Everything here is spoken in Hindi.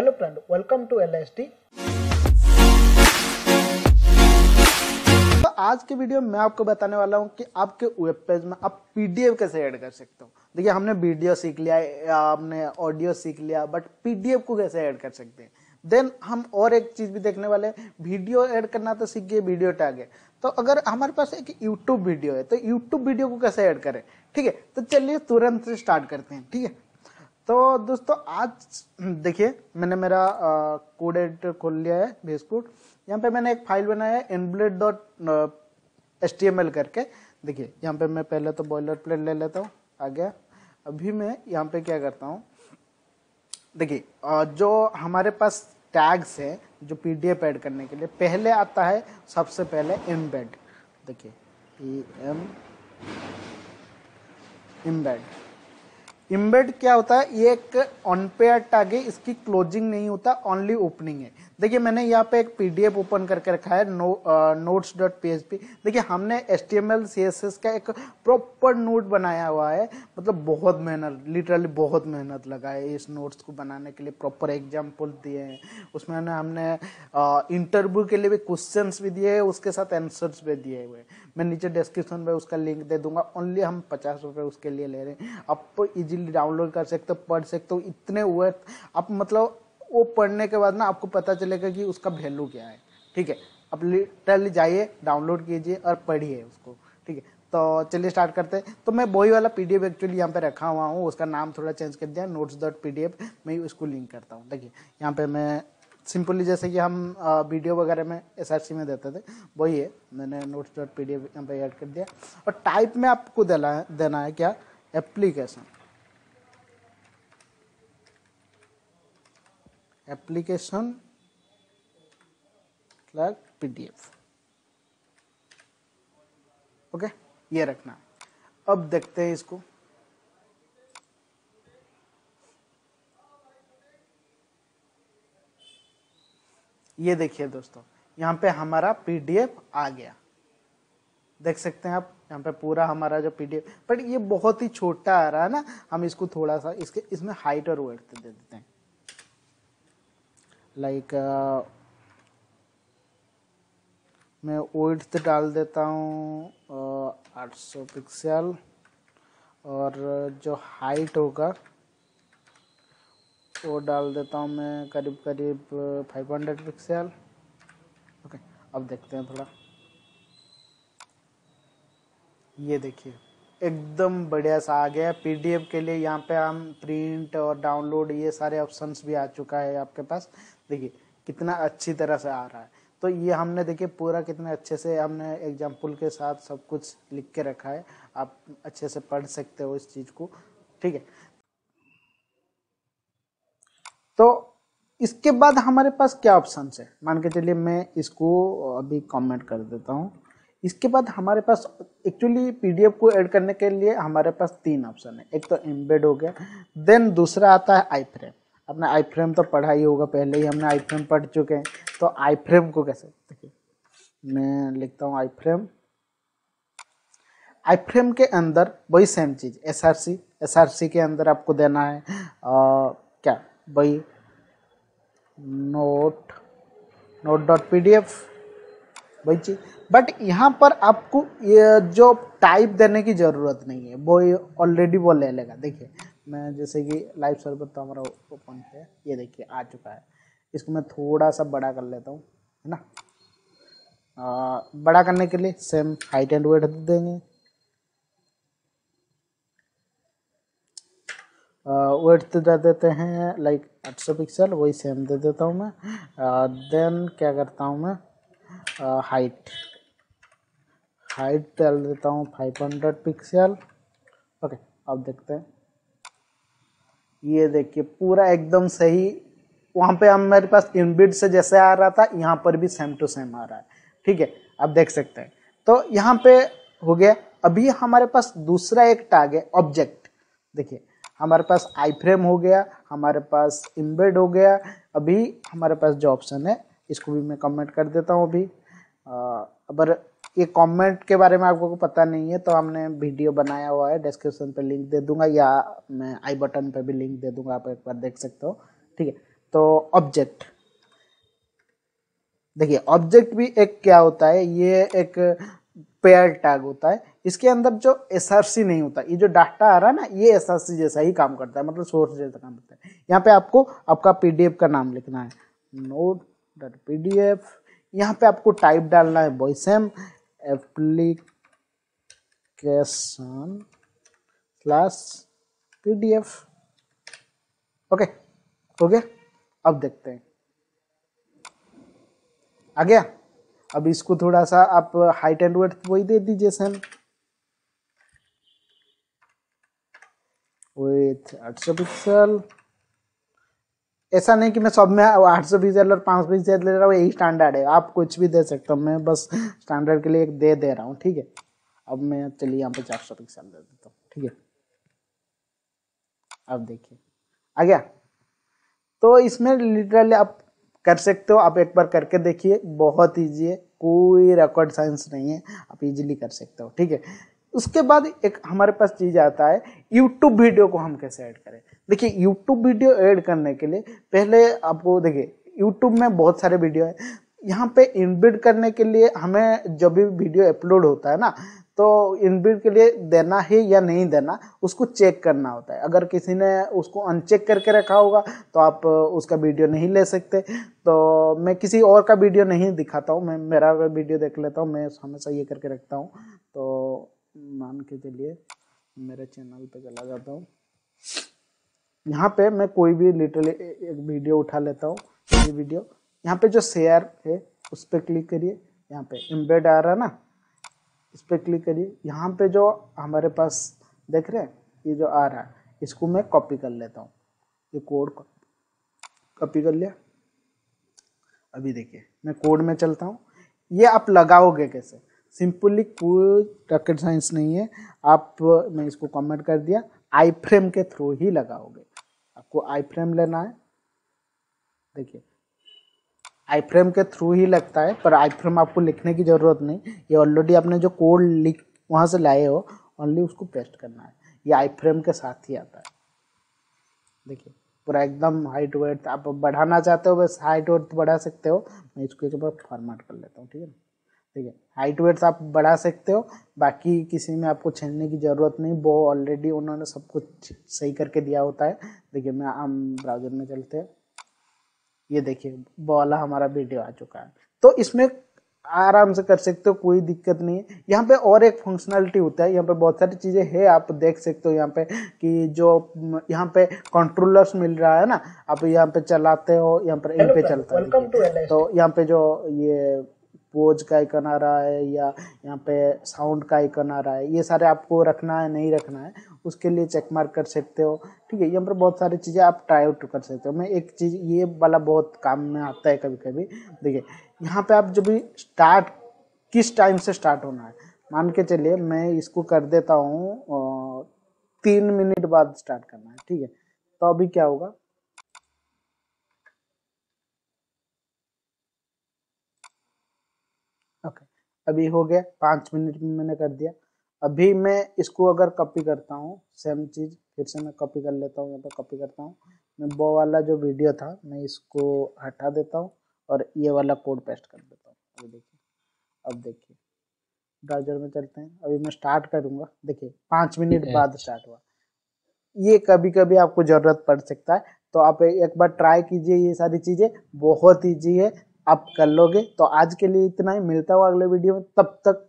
हेलो फ्रेंड वेलकम टू एल तो आज के वीडियो में मैं आपको बताने वाला हूँ कि आपके वेब पेज में आप पीडीएफ कैसे ऐड कर सकते हो। देखिए, हमने वीडियो सीख लिया हमने ऑडियो सीख लिया बट पीडीएफ को कैसे ऐड कर सकते हैं? देन हम और एक चीज़ भी देखने वाले वीडियो ऐड करना तो सीख गए वीडियो टैग है। तो अगर हमारे पास एक यूट्यूब वीडियो है तो यूट्यूब वीडियो को कैसे ऐड करें? ठीक है तो चलिए तुरंत से स्टार्ट करते हैं। ठीक है तो दोस्तों, आज, देखिए, मैंने मेरा कोड एडिटर खोल लिया है बेस कोड यहाँ पे मैंने एक फ़ाइल बनाया है इनब्लेड डॉट एस करके। देखिए, यहाँ पे मैं पहले तो बॉयलर प्लेट ले लेता हूँ, आ गया। अभी मैं यहाँ पे क्या करता हूँ, देखिए जो हमारे पास टैग्स है, जो पीडीएफ ऐड करने के लिए, पहले आता है, सबसे पहले एम्बेड देखिए ई एम इम्बेड इम्बेड क्या होता है? ये एक ऑनपेयर टैग है, इसकी क्लोजिंग नहीं होता ओनली ओपनिंग है। देखिए, मैंने यहाँ पे एक पीडीएफ ओपन करके रखा है नो नोट्स डॉट पी देखिए, हमने एस टी का एक प्रॉपर नोट बनाया हुआ है। मतलब बहुत मेहनत लिटरली बहुत मेहनत लगा है इस नोट्स को बनाने के लिए प्रॉपर एग्ज़ाम्पल दिए हैं। उसमें हमने इंटरव्यू के लिए भी क्वेश्चन भी दिए हैं, उसके साथ आंसर्स भी दिए हुए मैं नीचे डिस्क्रिप्शन में उसका लिंक दे दूँगा ओनली हम पचास रुपये उसके लिए ले रहे हैं। आप इजीली डाउनलोड कर सकते हो, पढ़ सकते हो, इतने हुए आप मतलब वो पढ़ने के बाद ना आपको पता चलेगा कि उसका वैल्यू क्या है। ठीक है? अब लिटरली जाइए डाउनलोड कीजिए और पढ़िए उसको। ठीक है? तो चलिए स्टार्ट करते हैं। तो मैं वही वाला पीडीएफ एक्चुअली यहाँ पे रखा हुआ हूँ, उसका नाम थोड़ा चेंज कर दिया नोट्स डॉट पीडीएफ मैं उसको लिंक करता हूँ। देखिए, यहाँ पे मैं सिंपली जैसे कि हम वीडियो वगैरह में एसआरसी में देते थे, वही है, मैंने notes dot P D F यहाँ पर ऐड कर दिया। और टाइप में आपको देना है देना है क्या? Application application plug PDF. Okay, ये रखना। अब देखते हैं इसको। ये देखिए दोस्तों, यहाँ पे हमारा पीडीएफ आ गया। देख सकते हैं आप, यहाँ पे पूरा हमारा जो पीडीएफ बट ये बहुत ही छोटा आ रहा है ना, हम इसको थोड़ा सा, इसके, इसमें हाइट और वेट दे देते हैं। लाइक uh, मैं ओइड्थ डाल देता हूँ आठ सौ पिक्सल और जो हाइट होगा वो डाल देता हूँ मैं करीब करीब फाइव हंड्रेड पिक्सल ओके अब देखते हैं थोड़ा। ये देखिए एकदम बढ़िया सा आ गया पीडीएफ के लिए यहाँ पे हम प्रिंट और डाउनलोड ये सारे ऑप्शंस भी आ चुका है आपके पास। देखिए कितना अच्छी तरह से आ रहा है। तो ये हमने देखिए पूरा कितने अच्छे से हमने एग्ज़ाम्पल के साथ सब कुछ लिख के रखा है। आप अच्छे से पढ़ सकते हो इस चीज़ को। ठीक है। तो इसके बाद हमारे पास क्या ऑप्शन है? मान के चलिए मैं इसको अभी कमेंट कर देता हूँ। इसके बाद हमारे पास एक्चुअली पीडीएफ को ऐड करने के लिए हमारे पास तीन ऑप्शन है। एक तो एम्बेड हो गया देन दूसरा आता है आई फ्रेम अपने आई फ्रेम तो पढ़ा ही होगा पहले ही हमने आई फ्रेम पढ़ चुके हैं। तो आई फ्रेम को कैसे? देखिए मैं लिखता हूँ आई फ्रेम आई फ्रेम के अंदर वही सेम चीज़ S R C S R C के अंदर आपको देना है आ, क्या? वही note note dot P D F वही चीज़। बट यहाँ पर आपको ये जो टाइप देने की ज़रूरत नहीं है वो ऑलरेडी वो ले लेगा। देखिए मैं जैसे कि लाइव सर्वर तो हमारा ओपन है ये देखिए आ चुका है। इसको मैं थोड़ा सा बड़ा कर लेता हूँ है ना? आ, बड़ा करने के लिए सेम हाइट एंड वेट देंगे। वेट तो दे देते हैं लाइक 800 पिक्सल वही सेम दे देता हूँ मैं। देन क्या करता हूँ मैं? हाइट हाइट डाल देता हूँ 500 पिक्सल ओके अब देखते हैं। ये देखिए, पूरा एकदम सही। वहाँ पे हम, मेरे पास इनबिट से जैसे आ रहा था, यहाँ पर भी सेम टू सेम आ रहा है। ठीक है, आप देख सकते हैं। तो यहाँ पे हो गया। अभी हमारे पास दूसरा एक टैग है ऑब्जेक्ट देखिए, हमारे पास आई फ्रेम हो गया, हमारे पास इम्बेड हो गया। अभी हमारे पास जो ऑप्शन है, इसको भी मैं कमेंट कर देता हूँ अभी। अगर ये कमेंट के बारे में आपको पता नहीं है तो हमने वीडियो बनाया हुआ है डिस्क्रिप्शन पे लिंक दे दूँगा, या मैं आई बटन पे भी लिंक दे दूँगा, आप एक बार देख सकते हो, ठीक है? तो ऑब्जेक्ट देखिए ऑब्जेक्ट भी एक क्या होता है, ये एक पेयर टैग होता है, इसके अंदर जो एसआरसी नहीं होता, ये जो डाटा आ रहा है ना, ये एसआरसी जैसा ही काम करता है मतलब सोर्स जैसा काम करता है। यहाँ पे आपको आपका पीडीएफ का नाम लिखना है नोट डॉट पी यहाँ पे आपको टाइप डालना है बॉयसम पी डी एफ़ ओके हो गया? अब देखते हैं। आ गया? अब इसको थोड़ा सा आप हाइट एंड वेट वही दे दीजिए सेम विथ आठ सौ पिक्सल ऐसा नहीं कि मैं सब में आठ सौ पिक्सल और पाँच सौ पिक्सल ले रहा हूँ, यही स्टैंडर्ड है। आप कुछ भी दे सकते हो, मैं बस स्टैंडर्ड के लिए एक दे दे रहा हूँ, ठीक है? अब मैं, चलिए, यहाँ पे चार सौ पिक्सल दे देता हूँ, ठीक है? अब देखिए, आ गया। तो इसमें लिटरली आप कर सकते हो, आप एक बार करके देखिए, बहुत ईजी है, कोई रिकॉर्ड साइंस नहीं है, आप इजीली कर सकते हो, ठीक है? उसके बाद एक हमारे पास चीज़ आता है यूट्यूब वीडियो को हम कैसे ऐड करें? देखिए यूट्यूब वीडियो ऐड करने के लिए पहले आपको, देखिए यूट्यूब में बहुत सारे वीडियो है। यहाँ पे इनबिल्ड करने के लिए हमें जब भी वीडियो अपलोड होता है ना तो इनबिल्ड के लिए देना है या नहीं देना, उसको चेक करना होता है। अगर किसी ने उसको अनचेक करके रखा होगा तो आप उसका वीडियो नहीं ले सकते। तो मैं किसी और का वीडियो नहीं दिखाता हूँ, मैं मेरा वीडियो देख लेता हूँ, मैं हमेशा ये करके रखता हूँ। तो मान के चलिए, मेरे चैनल पे चला जाता हूँ। यहाँ पे मैं कोई भी लिटरली एक वीडियो उठा लेता हूँ, ये वीडियो यहाँ पे जो शेयर है, उस पर क्लिक करिए। यहाँ पे एम्बेड आ रहा है ना, इस पर क्लिक करिए। यहाँ पे जो हमारे पास, देख रहे हैं, ये जो आ रहा है, इसको मैं कॉपी कर लेता हूँ। ये कोड कॉपी कर लिया। अभी देखिए, मैं कोड में चलता हूँ। ये आप लगाओगे कैसे? सिंपली कोई रॉकेट साइंस नहीं है। आप, मैं इसको कमेंट कर दिया आई फ्रेम के थ्रू ही लगाओगे। आपको आई फ्रेम लेना है। देखिए आई फ्रेम के थ्रू ही लगता है, पर आई फ्रेम आपको लिखने की ज़रूरत नहीं। ये ऑलरेडी आपने जो कोड लिख, वहाँ से लाए हो ओनली उसको पेस्ट करना है। ये आई फ्रेम के साथ ही आता है। देखिए, पूरा एकदम हाइट वेट आप बढ़ाना चाहते हो, बस हाइट वेट बढ़ा सकते हो। मैं इसको एक बार फॉर्मेट कर लेता हूँ, ठीक है ठीक है। हाइट वेट्स आप बढ़ा सकते हो बाकी किसी में आपको छेड़ने की ज़रूरत नहीं। वो ऑलरेडी उन्होंने सब कुछ सही करके दिया होता है। देखिए मैं हम ब्राउज़र में चलते हैं। ये देखिए वो वाला हमारा वीडियो आ चुका है। तो इसमें आराम से कर सकते हो कोई दिक्कत नहीं है। यहाँ पे और एक फंक्शनलिटी होता है। यहाँ पे बहुत सारी चीज़ें है आप देख सकते हो यहाँ पे कि जो यहाँ पे कंट्रोलर्स मिल रहा है ना। आप यहाँ पे चलाते हो यहाँ पर इन पे चलता है। तो यहाँ पे जो ये पोज का आइकन आ रहा है या यहाँ पे साउंड का आइकन आ रहा है, ये सारे आपको रखना है, नहीं रखना है, उसके लिए चेक मार्क कर सकते हो। ठीक है, यहाँ पर बहुत सारी चीज़ें आप ट्राई आउट कर सकते हो। मैं एक चीज़, ये वाला बहुत काम में आता है कभी कभी देखिए, यहाँ पे आप जब भी स्टार्ट किस टाइम से स्टार्ट होना है, मान के चलिए, मैं इसको कर देता हूँ तीन मिनट बाद स्टार्ट करना है, ठीक है। तो अभी क्या होगा ओके अभी हो गया पाँच मिनट में मैंने कर दिया। अभी मैं इसको अगर कॉपी करता हूँ सेम चीज़ फिर से मैं कॉपी कर लेता हूँ यहाँ पर कॉपी करता हूँ। मैं वो वाला जो वीडियो था मैं इसको हटा देता हूँ और ये वाला कोड पेस्ट कर देता हूँ। अभी देखिए अब देखिए। ब्राउज़र में चलते हैं। अभी मैं स्टार्ट करूँगा। देखिए पाँच मिनट बाद स्टार्ट हुआ। ये कभी कभी आपको ज़रूरत पड़ सकता है तो आप एक बार ट्राई कीजिए ये सारी चीज़ें। बहुत ईजी है। आप कर लोगे। तो आज के लिए इतना ही। मिलता हुआ अगले वीडियो में। तब तक